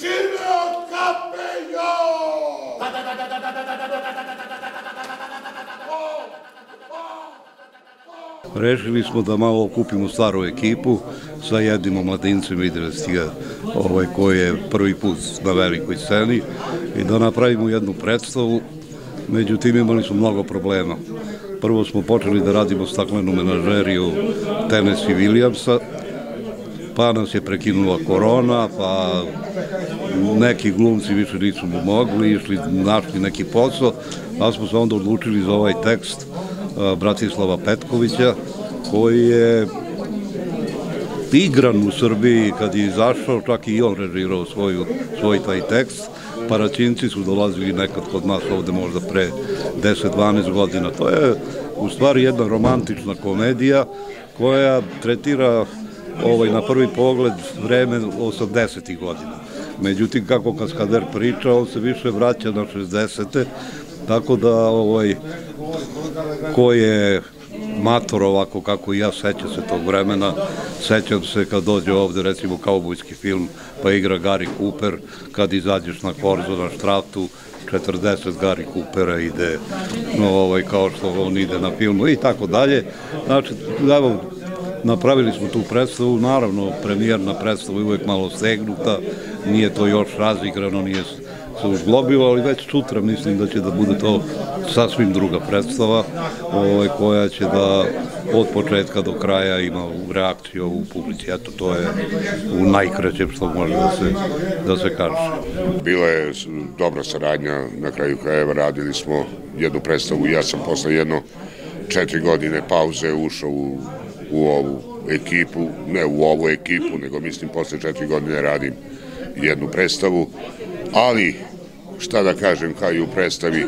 Živeo Kapeljo! Rešili smo da malo okupimo staru ekipu sa jednim omladincem Idrestija ovaj, koji je prvi put na velikoj sceni i da napravimo jednu predstavu. Međutim, imali smo mnogo problema. Prvo smo počeli da radimo staklenu menažeriju Tennessee Williamsa, pa nas je prekinula korona, pa neki glumci više nisu mogli, išli, našli neki posao, pa smo se onda odlučili za ovaj tekst Bratislava Petkovića, koji je igran u Srbiji kad je izašao, čak i on režirao svoju, svoj taj tekst. Paraćinci su dolazili nekad kod nas ovde možda pre 10-12 godina. To je u stvari jedna romantična komedija koja tretira ovaj, na prvi pogled vreme 80. godina. Međutim, kako Kaskader priča, on se više vraća na 60. Tako da, ovaj, ko je mator ovako kako ja sećam se tog vremena, sećam se kad dođe ovde recimo kaubojski film pa igra Gary Cooper, kad izađeš na korzo na štratu, 40 Gary Coopera ide no, ovaj, kao što on ide na filmu i tako dalje. Znači, evo, napravili smo tu predstavu, naravno premijerna predstava je uvek malo stegnuta, nije to još razigrano, nije se uzglobilo, ali već sutra mislim da će da bude to sasvim druga predstava ovaj, koja će da od početka do kraja ima reakciju u publici. Eto, to je u najkraćem što može da se, da se kaže. Bila je dobra saradnja, na kraju krajeva radili smo jednu predstavu, ja sam posle jedno četiri godine pauze ušao u, u ovu ekipu, ne u ovu ekipu, nego mislim posle četiri godine radim jednu predstavu, ali šta da kažem kao i u predstavi,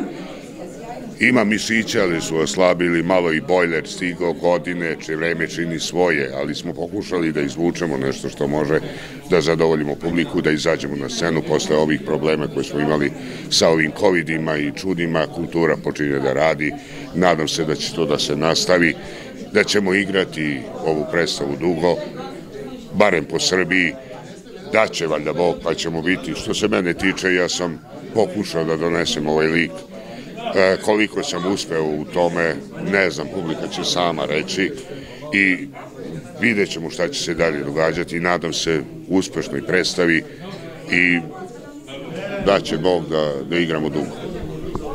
ima mišića, ali su oslabili, malo i bojler stigao godine, če vreme čini svoje, ali smo pokušali da izvučemo nešto što može da zadovoljimo publiku, da izađemo na scenu posle ovih problema koje smo imali sa ovim covidima i čudima, kultura počinje da radi, nadam se da će to da se nastavi, da ćemo igrati ovu predstavu dugo, barem po Srbiji, da će valjda Bog pa ćemo biti. Što se mene tiče, ja sam pokušao da donesem ovaj lik. E, koliko sam uspeo u tome, ne znam, publika će sama reći i vidjet ćemo šta će se dalje događati i nadam se uspešnoj predstavi i da će Bog da, da igramo dugo.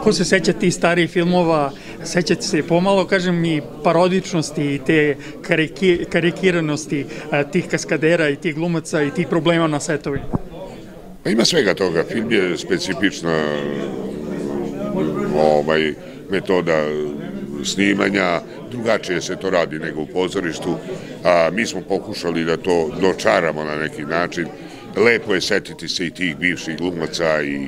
Ko se seća tih starih filmova, sećate se pomalo, kažem, i parodičnosti i te kariki, karikiranosti a, tih kaskadera i tih glumaca i tih problema na setovima? Pa ima svega toga. Film je specifična ovaj, metoda snimanja, drugačije se to radi nego u pozorištu, a mi smo pokušali da to dočaramo na neki način. Lepo je setiti se i tih bivših glumaca i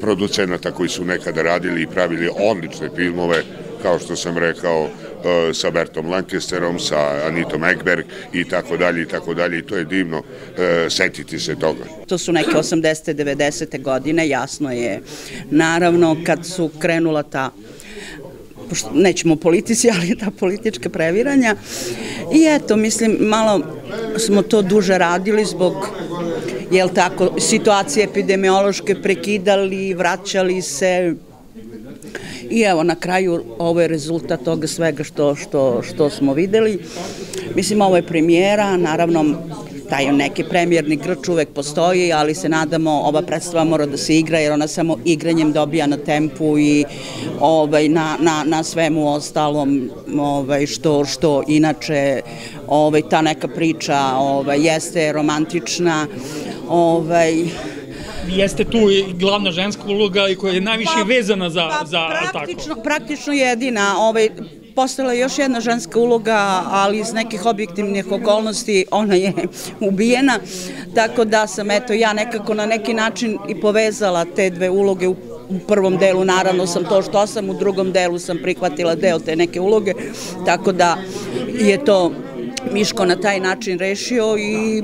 producenata koji su nekada radili i pravili odlične filmove, kao što sam rekao, e, sa Bertom Lancasterom, sa Anitom Egberg i tako dalje i tako dalje i to je divno e, setiti se toga. To su neke 80. 90. godine, jasno je. Naravno, kad su krenula ta nećemo politici, ali ta politička previranja. I eto, mislim, malo smo to duže radili zbog jel tako, situacije epidemiološke prekidali, vraćali se, I evo, na kraju, ovo je rezultat toga svega što, što, što smo videli. Mislim, ovo je premijera, naravno, taj neki premijerni grč uvek postoji, ali se nadamo ova predstava mora da se igra, jer ona samo igranjem dobija na tempu i ovaj, na, na, na svemu ostalom ovaj, što, što inače ovaj, ta neka priča ovaj, jeste romantična, ovaj, jeste tu i glavna ženska uloga i koja je najviše pa, vezana za, pa, za praktično, tako. Praktično jedina, ovaj, postala još jedna ženska uloga, ali iz nekih objektivnih okolnosti ona je ubijena, tako da sam eto ja nekako na neki način i povezala te dve uloge u u prvom delu. Naravno sam to što sam, u drugom delu sam prihvatila deo te neke uloge, tako da je to Miško na taj način rešio i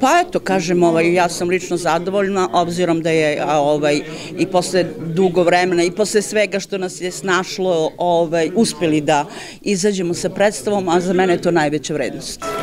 Pa eto, kažem, ovaj, ja sam lično zadovoljna, obzirom da je ovaj, i posle dugo vremena i posle svega što nas je snašlo, ovaj, uspeli da izađemo sa predstavom, a za mene je to najveća vrednost.